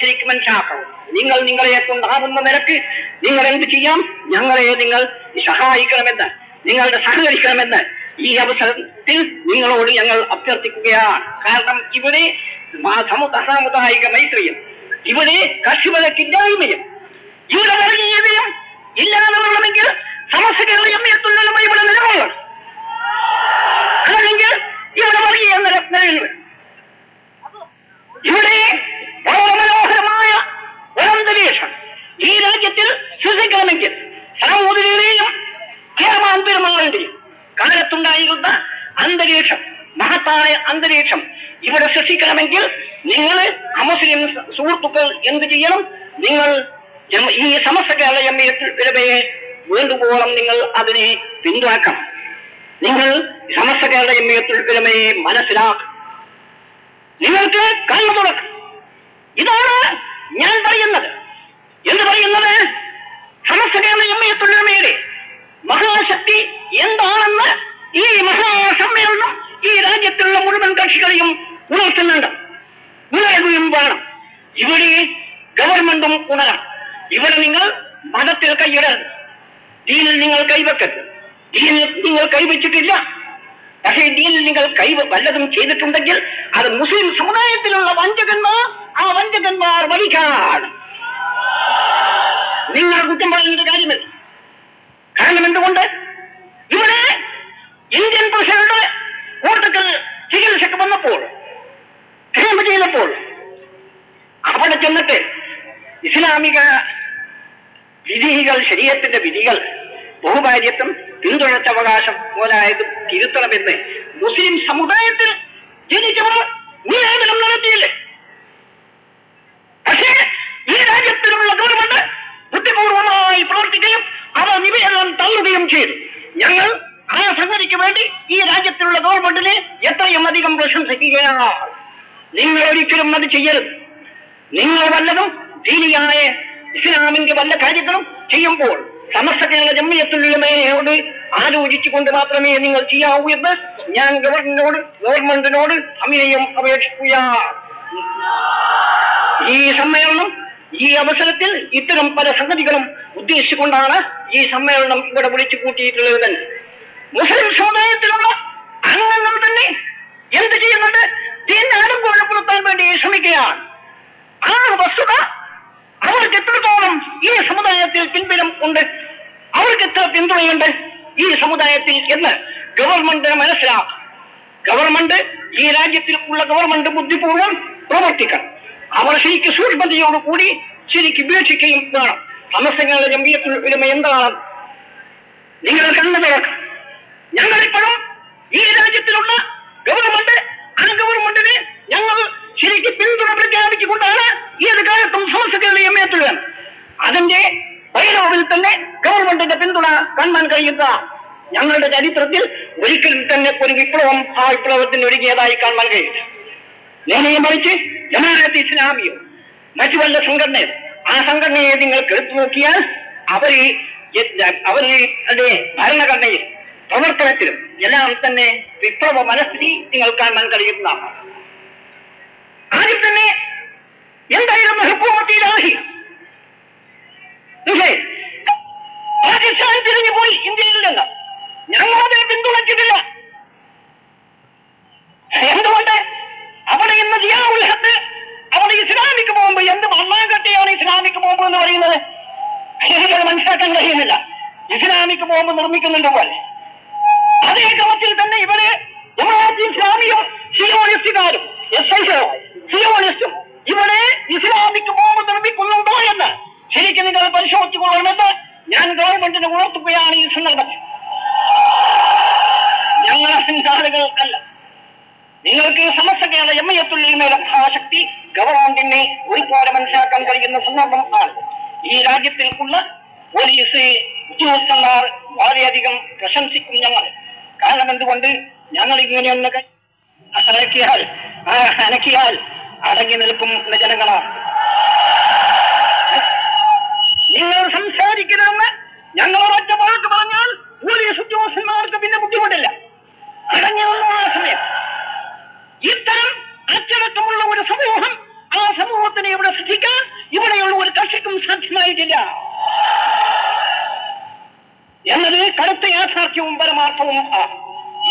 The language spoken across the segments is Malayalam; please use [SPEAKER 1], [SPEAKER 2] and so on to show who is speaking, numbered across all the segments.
[SPEAKER 1] ശരിക്കും മനസ്സിലാക്കണം നിങ്ങൾ നിങ്ങളെ കൊണ്ടാകുന്ന നിരക്ക് നിങ്ങൾ എന്ത് ചെയ്യാം? ഞങ്ങളെ നിങ്ങൾ സഹായിക്കണമെന്ന് നിങ്ങളുടെ സഹകരിക്കണമെന്ന് ഈ അവസരത്തിൽ നിങ്ങളോട് ഞങ്ങൾ അഭ്യർത്ഥിക്കുകയാണ്. കാരണം ഇവിടെ സാമുദായിക മൈത്രിയും ഇവിടെ കർഷികതയ്ക്കില്ലായ്മയും ഇവിടെ വർഗീയതയും കാലത്തുണ്ടായിരുന്ന അന്തരീക്ഷം മഹത്തായ അന്തരീക്ഷം ഇവിടെ സൃഷ്ടിക്കണമെങ്കിൽ നിങ്ങൾ അമുസ്ലിം സുഹൃത്തുക്കൾ എന്ത് ചെയ്യണം? നിങ്ങൾ ഈ സമസ്ത കേരള ജമ്മിയയെ വേണ്ടുവോളം നിങ്ങൾ അതിനെ പിന്തുണക്കണം നിങ്ങൾ സമസ്ത കേരള ജമ്മിയയെ മനസ്സിലാക്കണം. നിങ്ങൾക്ക് കണ്ണു തുറക്കും ഇതാണ് ഞാൻ പറയുന്നത്. രാജ്യത്തുള്ള മുഴുവൻ കക്ഷികളെയും ഉണർത്തുന്നുണ്ട്. ഉണരുകയും വേണം. ഇവിടെ ഗവൺമെന്റും ഉണരണം. ഇവിടെ നിങ്ങൾ മതത്തിൽ കൈയിടരുത്. ദീനിൽ നിങ്ങൾ കൈവെക്കരുത്. ദീനിൽ നിങ്ങൾ കൈവച്ചിട്ടില്ല. പക്ഷേ ദീനിൽ നിങ്ങൾ കൈ വല്ലതും ചെയ്തിട്ടുണ്ടെങ്കിൽ അത് മുസ്ലിം സമുദായത്തിലുള്ള വഞ്ചകന്മാർ ആ വഞ്ചകന്മാർ വലിക്കാണ് നിങ്ങൾ കുറ്റം പറയുന്നത് കാര്യമില്ല. കാരണം എന്തുകൊണ്ട്? ഇസ്ലാമിക വിധികൾ ശരീരത്തിന്റെ വിധികൾ ബഹുഭാര്യത്വം പിന്തുടർച്ചവകാശം പോലായതും തിരുത്തണമെന്ന് മുസ്ലിം സമുദായത്തിൽ ജനിച്ചവർ നിവേദനം നടത്തിയില്ലേ? പക്ഷേ ഈ രാജ്യത്തിലുള്ള ഗവൺമെന്റ് ബുദ്ധിപൂർവമായി പ്രവർത്തിക്കുകയും അവ നിവേദനം തള്ളുകയും ചെയ്തു. ഞങ്ങൾ ആ സംഗതിക്ക് വേണ്ടി ഈ രാജ്യത്തിലുള്ള ഗവൺമെന്റിനെ എത്രയും അധികം പ്രശംസിക്കുകയാണ്. നിങ്ങൾ ഒരിക്കലും അത് ചെയ്യരുത്. നിങ്ങൾ വല്ലതും ദീനിയായ ഇസ്ലാമിന്റെ വല്ല കാര്യങ്ങളും ചെയ്യുമ്പോൾ സമസ്ത കേരള ജമ്മിയത്തുള്ളമയോട് ആലോചിച്ചുകൊണ്ട് മാത്രമേ നിങ്ങൾ ചെയ്യാവൂ എന്ന് ഞാൻ ഗവർണറിനോട് ഗവൺമെന്റിനോട് അമിനെയും അപേക്ഷിക്കുക ഈ സമ്മേളനം ഈ അവസരത്തിൽ ഇത്തരം പല സംഗതികളും ഉദ്ദേശിച്ചുകൊണ്ടാണ് ഈ സമ്മേളനം ഇവിടെ വിളിച്ചു കൂട്ടിയിട്ടുള്ളത് തന്നെ മുസ്ലിം സമുദായത്തിലുള്ള അംഗങ്ങൾ തന്നെ എന്ത് ചെയ്യുന്നുണ്ട്? ദീൻ ആരും ആഡംബരപ്പെടുത്താൻ വേണ്ടി ശ്രമിക്കുകയാണ്. ആ വസ്തുത അവർക്ക് എത്രത്തോളം ഈ സമുദായത്തിൽ പിൻബലം ഉണ്ട്? അവർക്ക് എത്ര പിന്തുണയുണ്ട് ഈ സമുദായത്തിൽ എന്ന് ഗവൺമെന്റിന് മനസ്സിലാക്കാം. ഗവൺമെന്റ് ഈ രാജ്യത്തിൽ ഉള്ള ഗവൺമെന്റ് ബുദ്ധിപൂർവം പ്രവർത്തിക്കണം. അവർ ശരിക്ക് സൂക്ഷ്മതയോടുകൂടി ശരിക്ക് വീക്ഷിക്കുകയും വേണം. സമസ്യങ്ങളുടെ ഗംഭീരത്തിൽ വരുമ്പോ എന്താണ് നിങ്ങൾ കണ്ണു തുറക്കാം. ഞങ്ങളിപ്പോഴും ഈ രാജ്യത്തിലുള്ള ഗവൺമെന്റ് ആ ഗവൺമെന്റിന് കാലത്തും എ എമ്മയത്തുള്ളത് അതിന്റെ പൈലോവിൽ തന്നെ ഗവൺമെന്റിന്റെ പിന്തുണ കാണാൻ കഴിയുന്ന ഞങ്ങളുടെ ചരിത്രത്തിൽ ഒരിക്കലും തന്നെ ഒരു വിപ്ലവം ആ വിപ്ലവത്തിന് ഒരുങ്ങിയതായി കാണാൻ കഴിയില്ല. നേരെ മറിച്ച് ജമാഅത്ത് ഇസ്ലാമിയോ മറ്റു വല്ല സംഘടനയോ ആ സംഘടനയെ നിങ്ങൾ എടുത്തു നോക്കിയാൽ അവർ അവരുടെ ഭരണഘടനയിൽ പ്രവർത്തനത്തിലും എല്ലാം തന്നെ വിപ്ലവ മനസ്ഥിതി നിങ്ങൾ കാണാൻ കഴിയുന്നതാണ്. എന്തായിരുന്നു ഹുക്കൂമത്തിലാഹി പാകിസ്ഥാൻ തിരിഞ്ഞു പോയി ഇന്ത്യയിൽ നിന്ന്. ഞങ്ങളതിനെ പിന്തുണച്ചിട്ടില്ല. എന്തുകൊണ്ട്? അവിടെ ഇന്ന് ജിയാഉൽ ഹക്ക് അവിടെ ഇസ്ലാമിക് ബോംബ് എന്ത് മണ്ണാങ്കട്ടിയാണ് ഇസ്ലാമിക് ബോംബ് എന്ന് പറയുന്നത്? എനിക്കത് മനസ്സിലാക്കാൻ കഴിയുന്നില്ല. ഇസ്ലാമിക് ബോംബ് നിർമ്മിക്കുന്നുണ്ട് പോലെ. അതേ ക്രമത്തിൽ തന്നെ ഇവർ ജമാഅത്ത് ഇസ്ലാമിയും സിയോണിസ്റ്റുകാരും എസ് ഐ സിയോണിസ്റ്റും ഇവിടെ ഇസ്ലാമിക് ബോംബ് നിർമ്മിക്കുന്നുണ്ടോ എന്ന് ശരിക്കും നിങ്ങൾ പരിശോധിച്ചു കൊള്ളണമെന്ന് ഞാൻ ഗവൺമെന്റിനെ ഉണർത്തുകയാണ് ഈ സന്ദർഭത്തിൽ ഞങ്ങൾ അതിന്റെ ആളുകൾ അല്ല നിങ്ങൾക്ക് സമസ്ത കേരള എമ്മയത്തുള്ളിയുടെ മഹാശക്തി ഗവൺമെന്റിനെ ഒരുപോലെ മനസ്സിലാക്കാൻ കഴിയുന്ന സന്ദർഭം ആണ്. ഈ രാജ്യത്തിൽ ഉള്ള പോലീസ് ഉദ്യോഗസ്ഥന്മാർ വളരെയധികം പ്രശംസിക്കും ഞങ്ങൾ കാരണം എന്തുകൊണ്ട്? ഞങ്ങൾ ഇങ്ങനെയൊന്ന് അനക്കിയാൽ അനക്കിയാൽ അടങ്ങി നിൽക്കുന്ന ജനങ്ങളാണ്. നിങ്ങൾ സംസാരിക്കണമെന്ന് ഉണ്ടായിട്ടില്ല എന്നത് കടുത്ത യാഥാർത്ഥ്യവും പരമാർത്ഥവും ആ.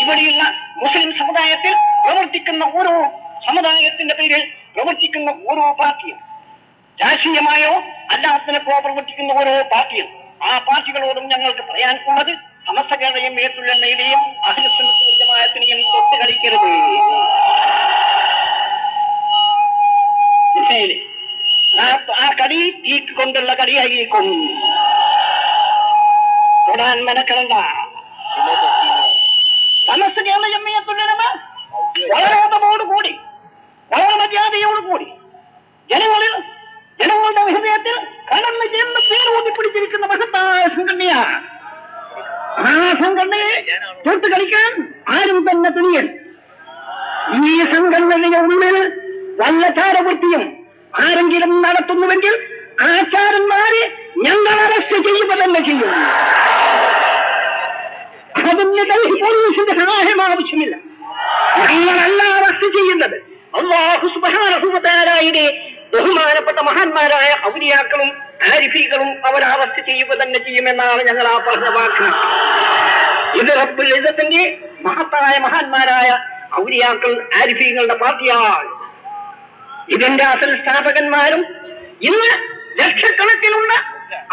[SPEAKER 1] ഇവിടെയുള്ള മുസ്ലിം സമുദായത്തിൽ പ്രവർത്തിക്കുന്ന ഓരോ സമുദായത്തിന്റെ പേരിൽ പ്രവർത്തിക്കുന്ന ഓരോ പാർട്ടിയും. രാഷ്ട്രീയമായോ അല്ലാത്തനക്കോ പ്രവർത്തിക്കുന്ന ഓരോ പാർട്ടിയും. ആ പാർട്ടികളോടും ഞങ്ങൾക്ക് പറയാനുള്ളത് സമസ്ത കേരളയും ഏറ്റുള്ളയും അഹിലസുന്നത്തിനെയും തൊട്ട് കളിക്കരുത് കൊണ്ടുള്ള കളിയായിരിക്കും. തൊടാൻ മെനക്കെടണ്ട. സമസ്ത കേരള ജമ്മിയത്തുള്ളവ വളരോധമോടുകൂടി വളരെ മര്യാദയോടുകൂടി ജനങ്ങളിൽ ജനങ്ങളുടെ ഹൃദയത്തിൽ കടന്നു ചെന്ന് പേരൂതി പിടിച്ചിരിക്കുന്ന മഹത്തായ സംഘടനയാണ് ആ സംഘടനയെ തൊട്ട് കളിക്കാൻ ആരും തന്നെ തുണിയൻ ഈ സംഘടനയുടെ ഉള്ളിൽ വല്ല ചാരവൃത്തിയും ആരെങ്കിലും നടത്തുന്നുവെങ്കിൽ ആ ചാരന്മാരെ ഞങ്ങൾ അറസ്റ്റ് ചെയ്യുക തന്നെ ചെയ്യും അതിന് ഡൽഹി പോലീസിന്റെ സഹായം ആവശ്യമില്ല. ഞങ്ങളല്ല അറസ്റ്റ് ചെയ്യുന്നത്. അള്ളാഹു സുബാനഹുമതാരായുടെ ബഹുമാനപ്പെട്ട മഹാന്മാരായ ഔലിയാക്കളും ആരിഫികളും അവർ അറസ്റ്റ് ചെയ്യുക തന്നെ ചെയ്യുമെന്നാണ് ഞങ്ങൾ ആ പറഞ്ഞ വാക്ക്. ഇത് റബ്ബുൽ ഇസത്തിന്റെ മഹത്തായ മഹാന്മാരായ ഔരിയാക്കൾ ആരിഫീകളുടെ പാർട്ടിയാണ് ഇതിന്റെ അസൽ സ്ഥാപകന്മാരും ഇന്ന് ലക്ഷക്കണക്കിലുള്ള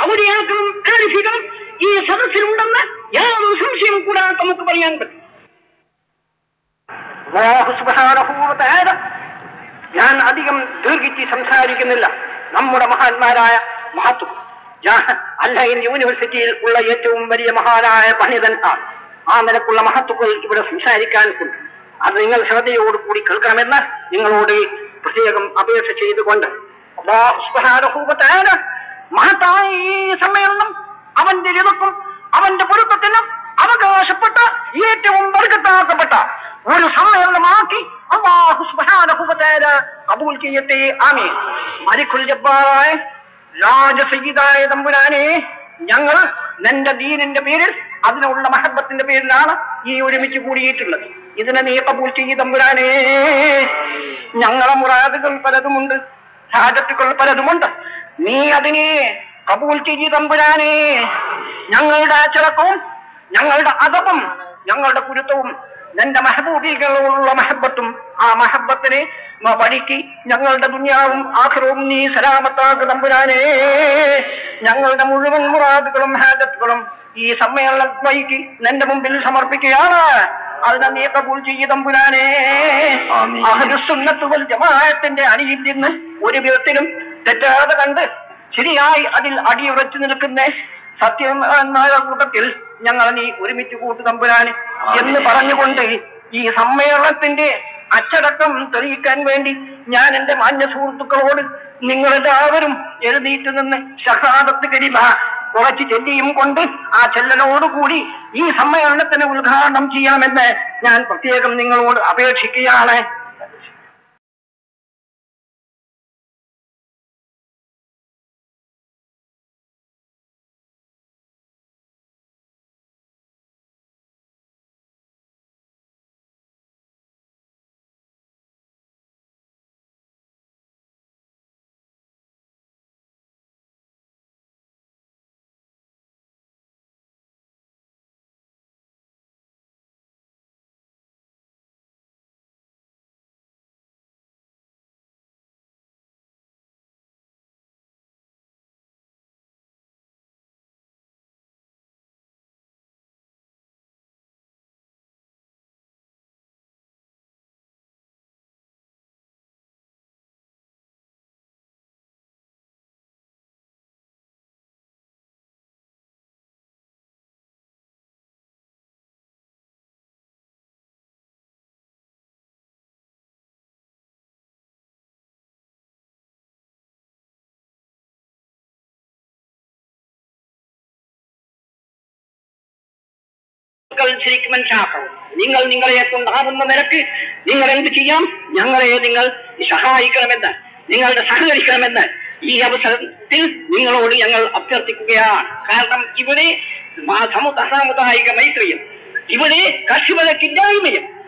[SPEAKER 1] ഔലിയാക്കളും ആരിഫികളും ഈ സദസ്സിലുണ്ടെന്ന് യാതൊരു സംശയവും കൂടാതെ നമുക്ക് പറയാൻ പറ്റും. ഞാൻ അധികം ദീർഘിച്ച് സംസാരിക്കുന്നില്ല. നമ്മുടെ മഹാന്മാരായ മഹത്വം അല്ല യൂണിവേഴ്സിറ്റിയിൽ ഉള്ള ഏറ്റവും വലിയ മഹാനായ പണ്ഡിതൻ ആ ആ നിലക്കുള്ള മഹത്വക്കൾ ഇവിടെ സംസാരിക്കാൻ ഉണ്ട്. അത് നിങ്ങൾ ശ്രദ്ധയോടുകൂടി കേൾക്കണമെന്ന് നിങ്ങളോട് പ്രത്യേകം അപേക്ഷ ചെയ്തുകൊണ്ട് മഹത്തായ ഈ സമ്മേളനം അവന്റെ രൂപക്കും അവന്റെ പൊരുത്തത്തിനും അവകാശപ്പെട്ട ഏറ്റവും വർഗത്താക്കപ്പെട്ട ഒരു സമ്മേളനമാക്കി അള്ളാഹു സുബ്ഹാനഹു വ തആല കബൂൽ ചെയ്യട്ടെ. ആമി മലിക്കുൽ ജബ്ബാറായ രാജസീതായ തമ്പുരാനെ ഞങ്ങൾ നിന്റെ ദീനിന്റെ പേരിൽ അതിനുള്ള മഹബത്തിന്റെ പേരിലാണ് ഈ ഒരുമിച്ച് കൂടിയിട്ടുള്ളത്. ഇതിനെ നീ കബൂൽ ചെയ്യ തമ്പുരാനെ. ഞങ്ങളെ മുറാദുകൾ പലതുമുണ്ട്. ഹാജത്തുകൾ പലതുമുണ്ട്. നീ അതിനെ കബൂൽ ചെയ്യ തമ്പുരാനെ. ഞങ്ങളുടെ അച്ചടക്കവും ഞങ്ങളുടെ അതവും ഞങ്ങളുടെ കുരുത്തവും നിന്റെ മഹബൂബികളോടുള്ള മെഹബത്തും ആ മെഹബത്തിനെ വഴിക്ക് ഞങ്ങളുടെ ദുന്യാവും ആഖിറവും നീ സലാമത്താക്ക് തമ്പുരാനെ. ഞങ്ങളുടെ മുഴുവൻ മുറാദുകളും ഹാജത്തുകളും ഈ സമ്മേളന വഴിക്ക് നിന്റെ മുമ്പിൽ സമർപ്പിക്കുകയാണ്. അതിനെ നീ കബൂൾ ചെയ്യ തമ്പുരാനെ അഹ്ലുസുന്നത്ത് വൽ ജമാഅത്തിന്റെ അണിയിൽ നിന്ന് ഒരു വിധത്തിലും തെറ്റാതെ കണ്ട് ശരിയായി അതിൽ അടിയുറച്ചു നിൽക്കുന്ന. സത്യമായ കൂട്ടത്തിൽ ഞങ്ങൾ നീ ഒരുമിച്ച് കൂട്ടു തമ്പുരാന് എന്ന് പറഞ്ഞുകൊണ്ട് ഈ സമ്മേളനത്തിന്റെ അച്ചടക്കം തെളിയിക്കാൻ വേണ്ടി ഞാൻ എന്റെ മാന്യ സുഹൃത്തുക്കളോട് നിങ്ങളെല്ലാവരും എഴുന്നേറ്റ് നിന്ന് ഷഹാദത്ത് കരിമ കുറച്ച് ചെല്ലിയും കൊണ്ട് ആ ചെല്ലലോടുകൂടി ഈ സമ്മേളനത്തിന് ഉദ്ഘാടനം ചെയ്യണമെന്ന് ഞാൻ പ്രത്യേകം നിങ്ങളോട് അപേക്ഷിക്കുകയാണ്. നിങ്ങൾ ശരിക്കും മനസ്സിലാക്കണം നിങ്ങൾ നിങ്ങളെ കൊണ്ടാകുന്ന നിരക്ക് നിങ്ങൾ എന്ത് ചെയ്യാം? ഞങ്ങളെ നിങ്ങൾ സഹായിക്കണമെന്ന് നിങ്ങളുടെ സഹകരിക്കണമെന്ന് ഈ അവസരത്തിൽ നിങ്ങളോട് ഞങ്ങൾ അഭ്യർത്ഥിക്കുകയാണ്. കാരണം ഇവിടെ സാമുദായിക മൈത്രിയും ഇവിടെ കർഷകർക്കില്ലായ്മയും